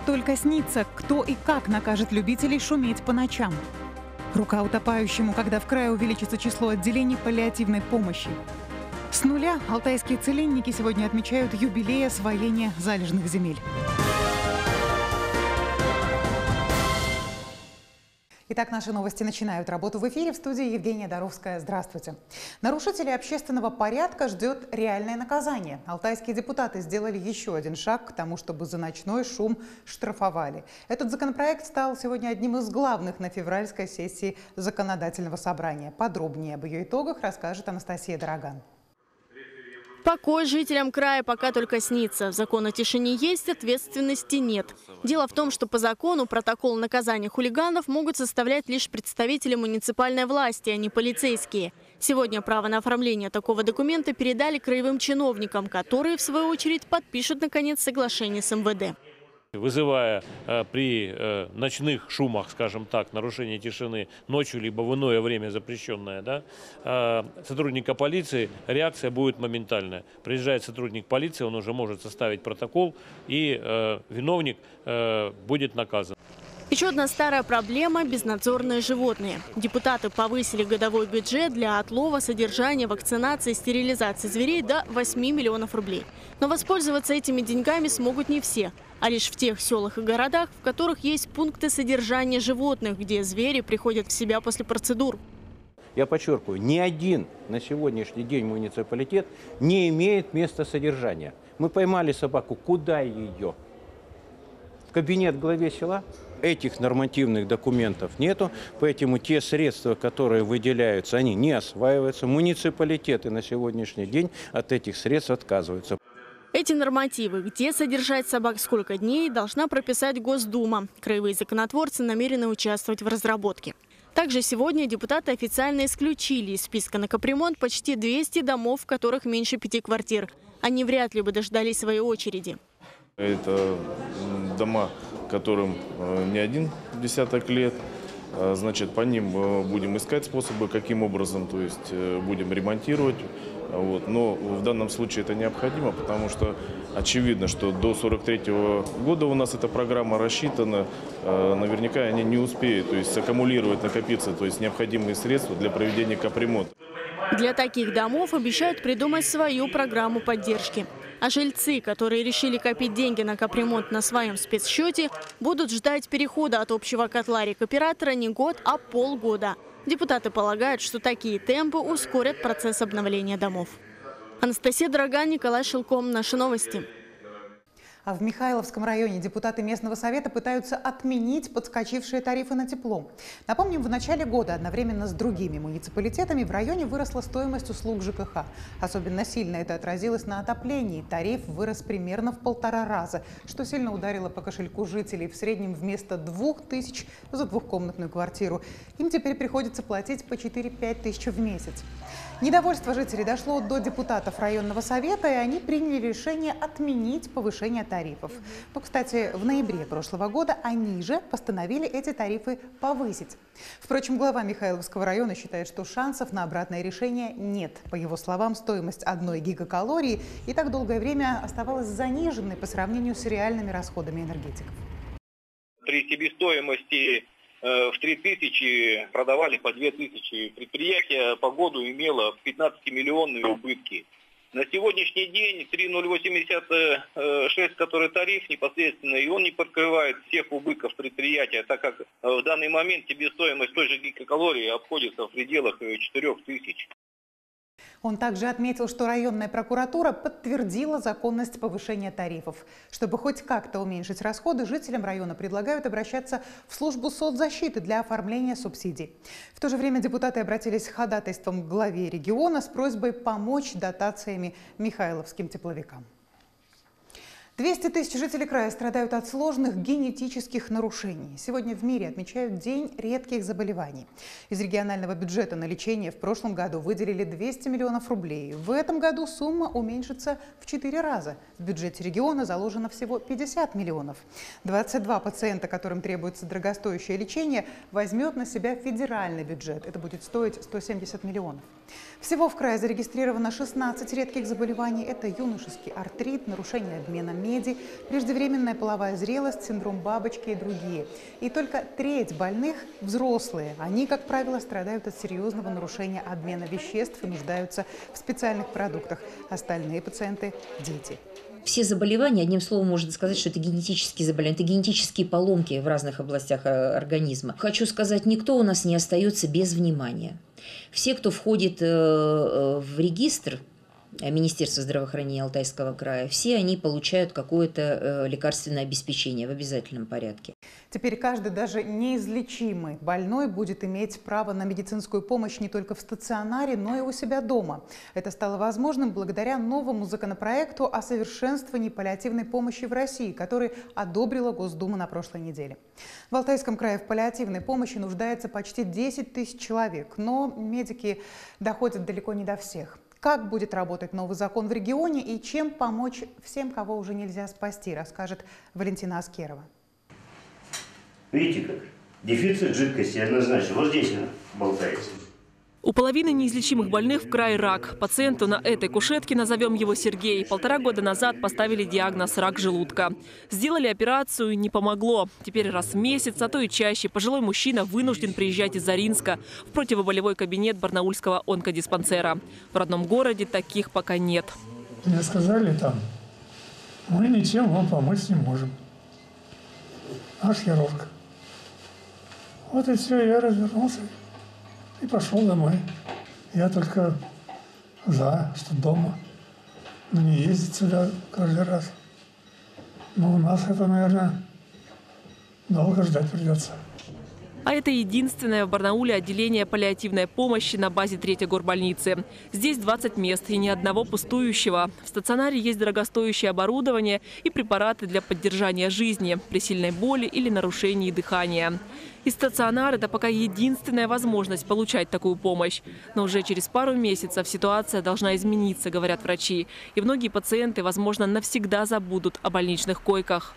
тобой только снится, кто и как накажет любителей шуметь по ночам. Рука утопающему, когда в крае увеличится число отделений паллиативной помощи. С нуля алтайские целинники сегодня отмечают юбилей освоения залежных земель. Итак, наши новости начинают работу в эфире. В студии Евгения Доровская. Здравствуйте. Нарушителей общественного порядка ждет реальное наказание. Алтайские депутаты сделали еще один шаг к тому, чтобы за ночной шум штрафовали. Этот законопроект стал сегодня одним из главных на февральской сессии законодательного собрания. Подробнее об ее итогах расскажет Анастасия Дороган. Покой жителям края пока только снится. Закон о тишине есть, ответственности нет. Дело в том, что по закону протокол наказания хулиганов могут составлять лишь представители муниципальной власти, а не полицейские. Сегодня право на оформление такого документа передали краевым чиновникам, которые, в свою очередь, подпишут, наконец, соглашение с МВД вызывая э, при э, ночных шумах, скажем так, нарушение тишины ночью либо в иное время запрещенное, да, э, сотрудника полиции, реакция будет моментальная. Приезжает сотрудник полиции, он уже может составить протокол, и виновник будет наказан. Еще одна старая проблема – безнадзорные животные. Депутаты повысили годовой бюджет для отлова, содержания, вакцинации, стерилизации зверей до 8 миллионов рублей. Но воспользоваться этими деньгами смогут не все, а лишь в тех селах и городах, в которых есть пункты содержания животных, где звери приходят в себя после процедур. Я подчеркиваю, ни один на сегодняшний день муниципалитет не имеет места содержания. Мы поймали собаку, куда ее? В кабинет главе села? Этих нормативных документов нету, поэтому те средства, которые выделяются, они не осваиваются. Муниципалитеты на сегодняшний день от этих средств отказываются. Эти нормативы, где содержать собак сколько дней, должна прописать Госдума. Краевые законотворцы намерены участвовать в разработке. Также сегодня депутаты официально исключили из списка на капремонт почти 200 домов, в которых меньше пяти квартир. Они вряд ли бы дождались своей очереди. Это дома которым э, не один десяток лет. А, значит, по ним э, будем искать способы, каким образом, то есть э, будем ремонтировать. Вот. Но в данном случае это необходимо, потому что очевидно, что до 43 года у нас эта программа рассчитана. Наверняка они не успеют то есть, аккумулировать, накопиться то есть, необходимые средства для проведения капремонта. Для таких домов обещают придумать свою программу поддержки. А жильцы, которые решили копить деньги на капремонт на своем спецсчете, будут ждать перехода от общего котла рекоператора не год, а полгода. Депутаты полагают, что такие темпы ускорят процесс обновления домов. Анастасия Дороган, Николай Шелком. Наши новости. А в Михайловском районе депутаты местного совета пытаются отменить подскочившие тарифы на тепло. Напомним, в начале года одновременно с другими муниципалитетами в районе выросла стоимость услуг ЖКХ. Особенно сильно это отразилось на отоплении. Тариф вырос примерно в полтора раза, что сильно ударило по кошельку жителей. В среднем вместо двух тысяч за двухкомнатную квартиру им теперь приходится платить по 4-5 тысяч в месяц. Недовольство жителей дошло до депутатов районного совета, и они приняли решение отменить повышение тарифов. Но, кстати, в ноябре прошлого года они же постановили эти тарифы повысить. Впрочем, глава Михайловского района считает, что шансов на обратное решение нет. По его словам, стоимость одной гигакалории и так долгое время оставалась заниженной по сравнению с реальными расходами энергетиков. При себестоимости Э, в 3 тысячи продавали по 2 тысячи. Предприятие по году имело 15-миллионные убытки. На сегодняшний день 3,086, который тариф непосредственно, и он не покрывает всех убытков предприятия, так как в данный момент себестоимость той же гигакалории обходится в пределах 4 тысяч. Он также отметил, что районная прокуратура подтвердила законность повышения тарифов. Чтобы хоть как-то уменьшить расходы, жителям района предлагают обращаться в службу соцзащиты для оформления субсидий. В то же время депутаты обратились с ходатайством к главе региона с просьбой помочь дотациями михайловским тепловикам. 200 тысяч жителей края страдают от сложных генетических нарушений. Сегодня в мире отмечают День редких заболеваний. Из регионального бюджета на лечение в прошлом году выделили 200 миллионов рублей. В этом году сумма уменьшится в 4 раза. В бюджете региона заложено всего 50 миллионов. 22 пациента, которым требуется дорогостоящее лечение, возьмет на себя федеральный бюджет. Это будет стоить 170 миллионов. Всего в крае зарегистрировано 16 редких заболеваний. Это юношеский артрит, нарушение обмена меди, преждевременная половая зрелость, синдром бабочки и другие. И только треть больных – взрослые. Они, как правило, страдают от серьезного нарушения обмена веществ и нуждаются в специальных продуктах. Остальные пациенты – дети. Все заболевания, одним словом, можно сказать, что это генетические заболевания, это генетические поломки в разных областях э, организма. Хочу сказать, никто у нас не остается без внимания. Все, кто входит э, э, в регистр Министерства здравоохранения Алтайского края, все они получают какое-то лекарственное обеспечение в обязательном порядке. Теперь каждый, даже неизлечимый больной, будет иметь право на медицинскую помощь не только в стационаре, но и у себя дома. Это стало возможным благодаря новому законопроекту о совершенствовании паллиативной помощи в России, который одобрила Госдума на прошлой неделе. В Алтайском крае в паллиативной помощи нуждается почти 10 тысяч человек, но медики доходят далеко не до всех. Как будет работать новый закон в регионе и чем помочь всем, кого уже нельзя спасти, расскажет Валентина Аскерова. Видите как? Дефицит жидкости однозначно. Вот здесь она болтается. У половины неизлечимых больных в край рак. Пациенту на этой кушетке, назовем его Сергей, полтора года назад поставили диагноз рак желудка. Сделали операцию, не помогло. Теперь раз в месяц, а то и чаще, пожилой мужчина вынужден приезжать из Заринска в противоболевой кабинет барнаульского онкодиспансера. В родном городе таких пока нет. Мне сказали там, мы ничем вам помочь не можем. Наш хирург. Вот и все, я развернулся и пошел домой. Я только за, что дома, но не ездить сюда каждый раз. Но у нас это, наверное, долго ждать придется. А это единственное в Барнауле отделение паллиативной помощи на базе третьей горбольницы. Здесь 20 мест и ни одного пустующего. В стационаре есть дорогостоящее оборудование и препараты для поддержания жизни при сильной боли или нарушении дыхания. И стационар – это пока единственная возможность получать такую помощь. Но уже через пару месяцев ситуация должна измениться, говорят врачи. И многие пациенты, возможно, навсегда забудут о больничных койках.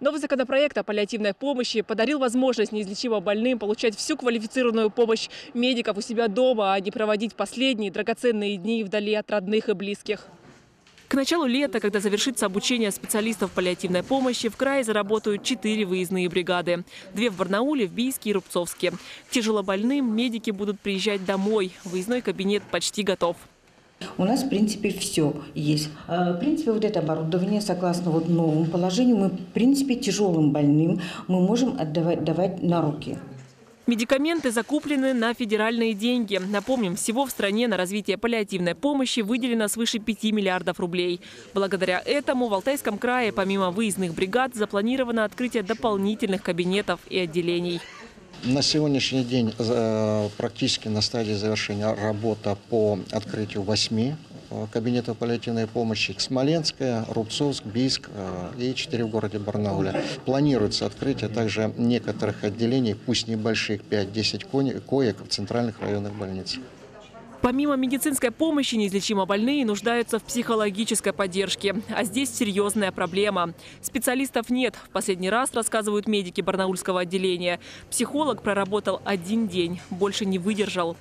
Новый законопроект о паллиативной помощи подарил возможность неизлечимо больным получать всю квалифицированную помощь медиков у себя дома, а не проводить последние драгоценные дни вдали от родных и близких. К началу лета, когда завершится обучение специалистов паллиативной помощи, в крае заработают четыре выездные бригады. Две в Барнауле, в Бийске и Рубцовске. К тяжелобольным медики будут приезжать домой. Выездной кабинет почти готов. У нас, в принципе, все есть. А, в принципе, вот это оборудование, согласно вот новому положению, мы, в принципе, тяжелым больным мы можем отдавать давать на руки. Медикаменты закуплены на федеральные деньги. Напомним, всего в стране на развитие паллиативной помощи выделено свыше 5 миллиардов рублей. Благодаря этому в Алтайском крае, помимо выездных бригад, запланировано открытие дополнительных кабинетов и отделений. На сегодняшний день э, практически на стадии завершения работа по открытию восьми э, кабинетов паллиативной помощи. Смоленская, Рубцовск, Бийск э, и четыре в городе Барнауле. Планируется открытие также некоторых отделений, пусть небольших, 5-10 коек в центральных районных больницах. Помимо медицинской помощи, неизлечимо больные нуждаются в психологической поддержке. А здесь серьезная проблема. Специалистов нет. В последний раз, рассказывают медики барнаульского отделения. Психолог проработал один день, больше не выдержал.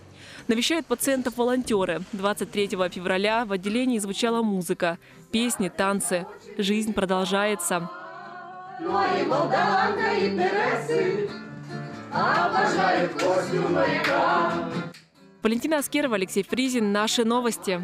Навещают пациентов волонтеры. 23 февраля в отделении звучала музыка, песни, танцы. Жизнь продолжается. Ну, и Молдаванка, и Тересы обожают Костю моряка. Валентина Аскерова, Алексей Фризин. Наши новости.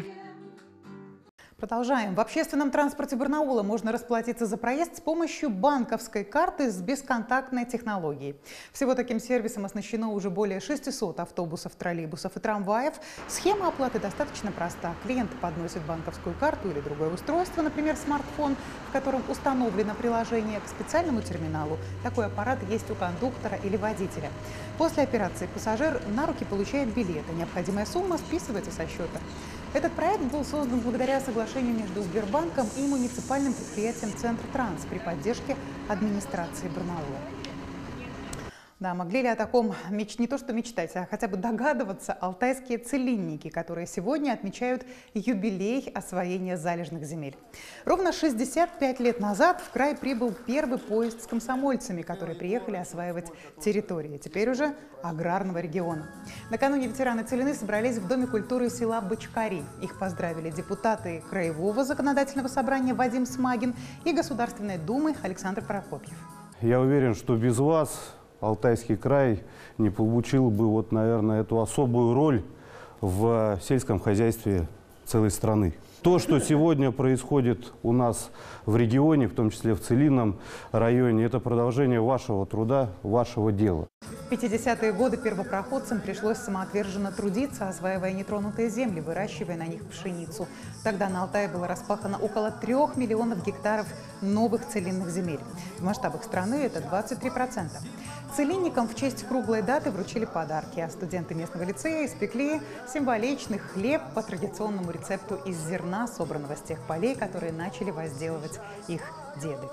Продолжаем. В общественном транспорте Барнаула можно расплатиться за проезд с помощью банковской карты с бесконтактной технологией. Всего таким сервисом оснащено уже более 600 автобусов, троллейбусов и трамваев. Схема оплаты достаточно проста. Клиент подносит банковскую карту или другое устройство, например, смартфон, в котором установлено приложение к специальному терминалу. Такой аппарат есть у кондуктора или водителя. После операции пассажир на руки получает билет, а необходимая сумма списывается со счета. Этот проект был создан благодаря соглашению между Сбербанком и муниципальным предприятием «Центр Транс» при поддержке администрации Барнаула. Да, могли ли о таком меч... не то что мечтать, а хотя бы догадываться алтайские целинники, которые сегодня отмечают юбилей освоения залежных земель. Ровно 65 лет назад в край прибыл первый поезд с комсомольцами, которые приехали осваивать территории, теперь уже аграрного региона. Накануне ветераны Целины собрались в Доме культуры села Бочкари. Их поздравили депутаты Краевого законодательного собрания Вадим Смагин и Государственной Думы Александр Прокопьев. Я уверен, что без вас Алтайский край не получил бы, вот, наверное, эту особую роль в сельском хозяйстве целой страны. То, что сегодня происходит у нас в регионе, в том числе в Целинном районе, это продолжение вашего труда, вашего дела. В 50-е годы первопроходцам пришлось самоотверженно трудиться, осваивая нетронутые земли, выращивая на них пшеницу. Тогда на Алтае было распахано около трех миллионов гектаров новых целинных земель. В масштабах страны это 23%. Целинникам в честь круглой даты вручили подарки, а студенты местного лицея испекли символичный хлеб по традиционному рецепту из зерна, собранного с тех полей, которые начали возделывать их деды.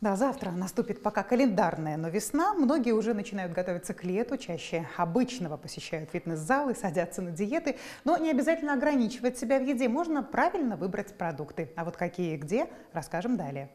Да, завтра наступит пока календарная, но весна. Многие уже начинают готовиться к лету, чаще обычного посещают фитнес-залы, садятся на диеты. Но не обязательно ограничивать себя в еде, можно правильно выбрать продукты. А вот какие и где, расскажем далее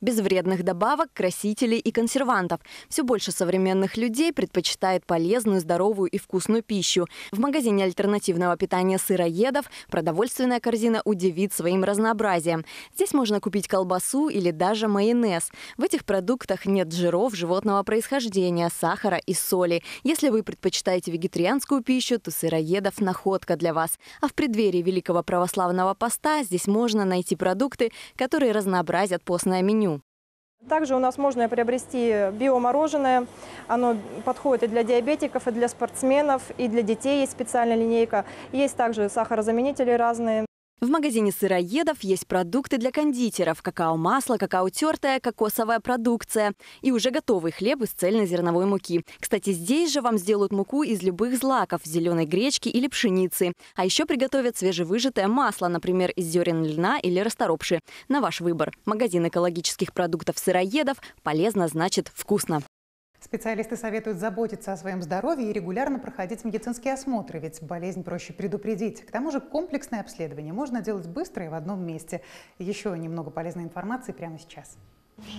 без вредных добавок, красителей и консервантов. Все больше современных людей предпочитает полезную, здоровую и вкусную пищу. В магазине альтернативного питания сыроедов продовольственная корзина удивит своим разнообразием. Здесь можно купить колбасу или даже майонез. В этих продуктах нет жиров животного происхождения, сахара и соли. Если вы предпочитаете вегетарианскую пищу, то сыроедов – находка для вас. А в преддверии Великого православного поста здесь можно найти продукты, которые разнообразят постное меню. Также у нас можно приобрести биомороженое. Оно подходит и для диабетиков, и для спортсменов, и для детей есть специальная линейка. Есть также сахарозаменители разные. В магазине сыроедов есть продукты для кондитеров – какао-масло, какао-тертая, кокосовая продукция и уже готовый хлеб из цельнозерновой муки. Кстати, здесь же вам сделают муку из любых злаков – зеленой гречки или пшеницы. А еще приготовят свежевыжатое масло, например, из зерен льна или расторопши. На ваш выбор. Магазин экологических продуктов сыроедов полезно значит вкусно. Специалисты советуют заботиться о своем здоровье и регулярно проходить медицинские осмотры, ведь болезнь проще предупредить. К тому же комплексное обследование можно делать быстро и в одном месте. Еще немного полезной информации прямо сейчас.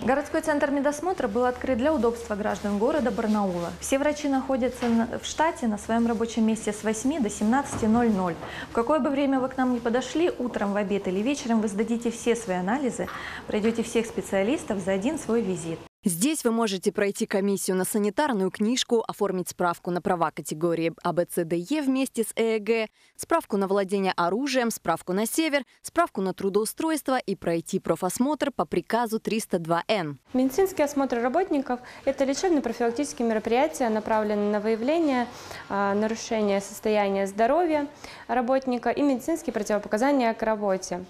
Городской центр медосмотра был открыт для удобства граждан города Барнаула. Все врачи находятся в штате на своем рабочем месте с 8 до 17.00. В какое бы время вы к нам не подошли, утром, в обед или вечером вы сдадите все свои анализы, пройдете всех специалистов за один свой визит. Здесь вы можете пройти комиссию на санитарную книжку, оформить справку на права категории АБЦДЕ вместе с ЭЭГ, справку на владение оружием, справку на север, справку на трудоустройство и пройти профосмотр по приказу 302Н. Медицинский осмотр работников – это лечебно-профилактические мероприятия, направленные на выявление э, нарушения состояния здоровья работника и медицинские противопоказания к работе.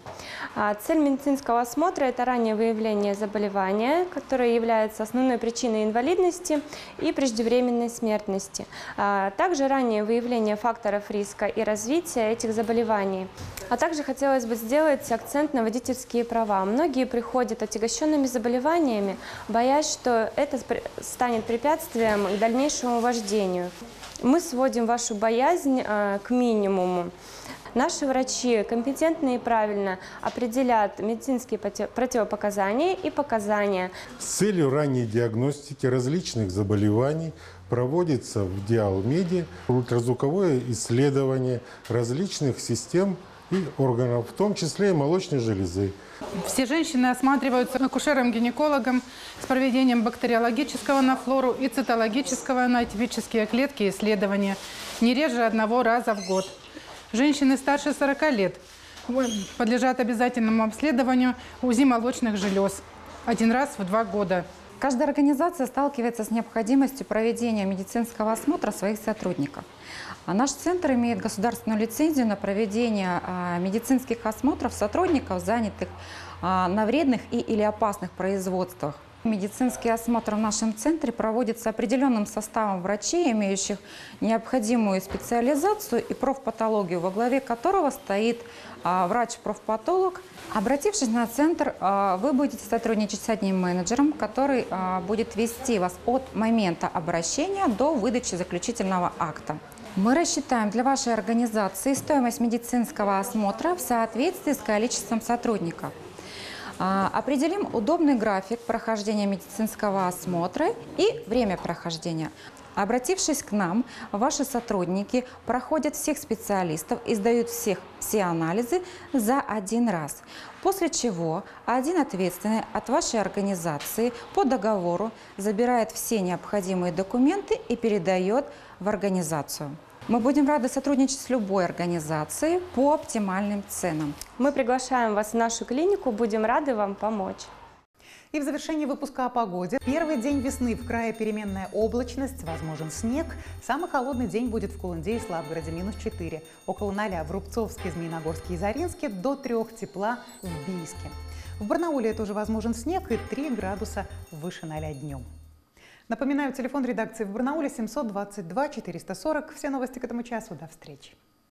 А цель медицинского осмотра – это раннее выявление заболевания, которое является является основной причиной инвалидности и преждевременной смертности. А также раннее выявление факторов риска и развития этих заболеваний. А также хотелось бы сделать акцент на водительские права. Многие приходят отягощенными заболеваниями, боясь, что это станет препятствием к дальнейшему вождению. Мы сводим вашу боязнь а, к минимуму. Наши врачи компетентно и правильно определят медицинские противопоказания и показания. С целью ранней диагностики различных заболеваний проводится в Диалмеде ультразвуковое исследование различных систем и органов, в том числе и молочной железы. Все женщины осматриваются акушером-гинекологом с проведением бактериологического на флору и цитологического на атипические клетки исследования не реже одного раза в год. Женщины старше 40 лет подлежат обязательному обследованию УЗИ молочных желез один раз в два года. Каждая организация сталкивается с необходимостью проведения медицинского осмотра своих сотрудников. А наш центр имеет государственную лицензию на проведение а, медицинских осмотров сотрудников, занятых а, на вредных и или опасных производствах. Медицинский осмотр в нашем центре проводится определенным составом врачей, имеющих необходимую специализацию и профпатологию, во главе которого стоит а, врач-профпатолог. Обратившись на центр, а, вы будете сотрудничать с одним менеджером, который а, будет вести вас от момента обращения до выдачи заключительного акта. Мы рассчитаем для вашей организации стоимость медицинского осмотра в соответствии с количеством сотрудников. А, определим удобный график прохождения медицинского осмотра и время прохождения. Обратившись к нам, ваши сотрудники проходят всех специалистов и сдают всех, все анализы за один раз. После чего один ответственный от вашей организации по договору забирает все необходимые документы и передает в организацию. Мы будем рады сотрудничать с любой организацией по оптимальным ценам. Мы приглашаем вас в нашу клинику, будем рады вам помочь. И в завершении выпуска о погоде. Первый день весны в крае переменная облачность, возможен снег. Самый холодный день будет в Кулынде и Славгороде, минус 4. Около 0 в Рубцовске, Змеиногорске и Заринске, до 3 тепла в Бийске. В Барнауле тоже возможен снег и 3 градуса выше 0 днем. Напоминаю, телефон редакции в Барнауле 722 440. Все новости к этому часу. До встречи.